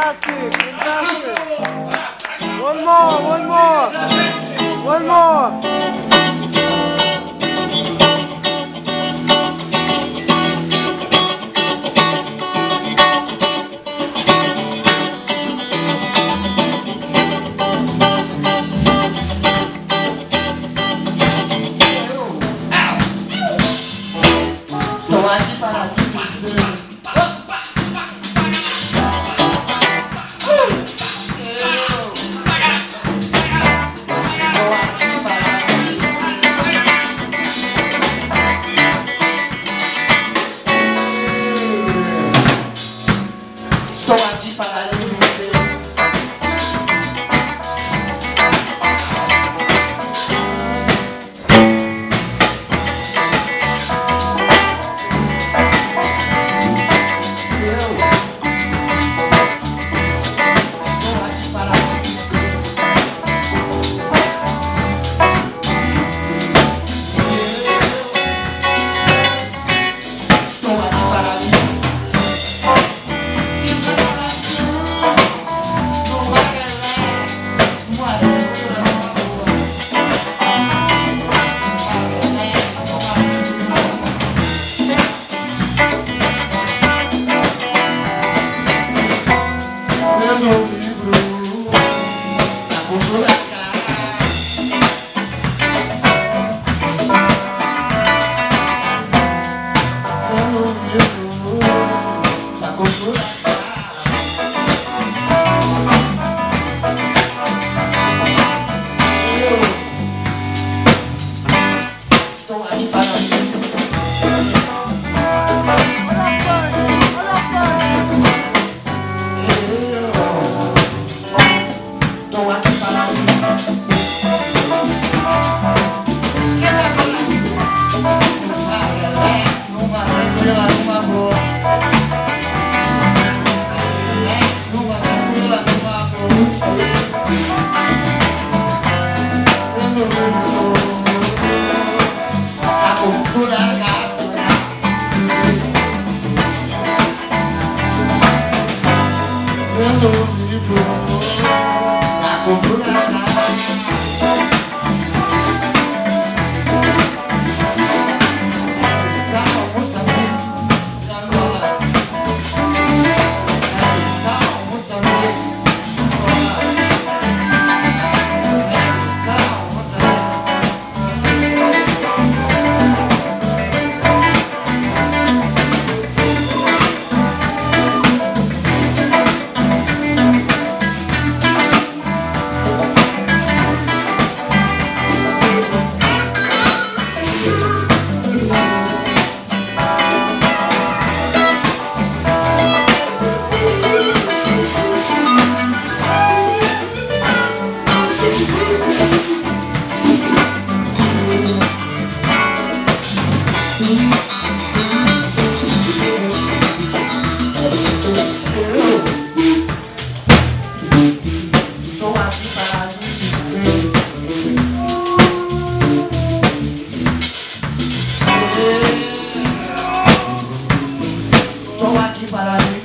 Fantastic, fantastic. One more, one more. One more. Grazie. aqui para mim.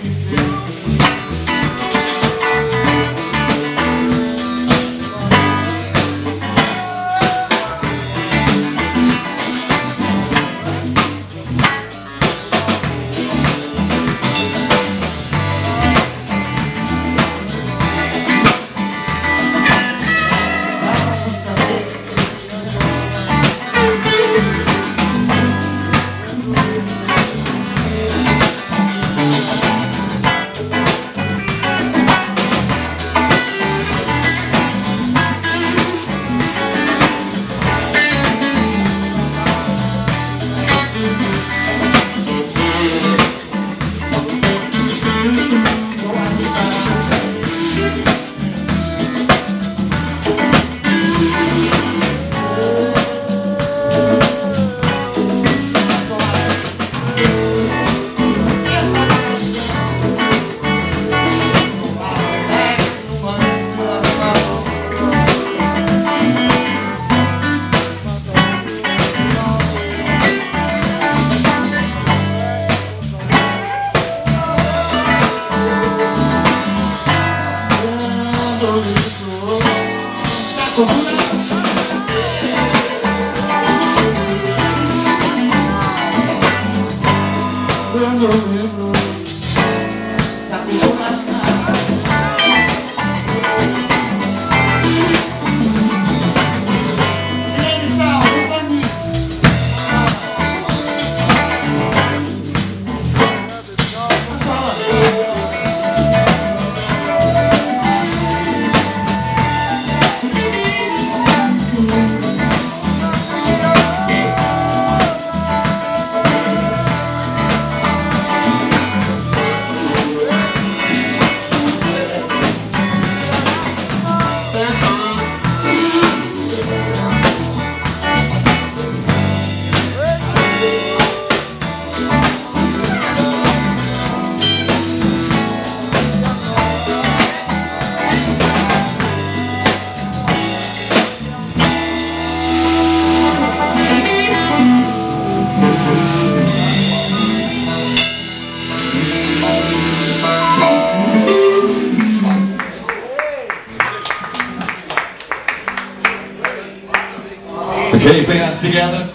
Okay, big hands together.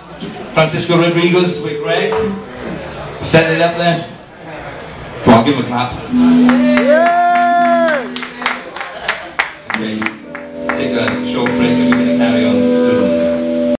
Francisco Rodrigues with Greg. Set it up there. Come on, give him a clap. Okay, take a short.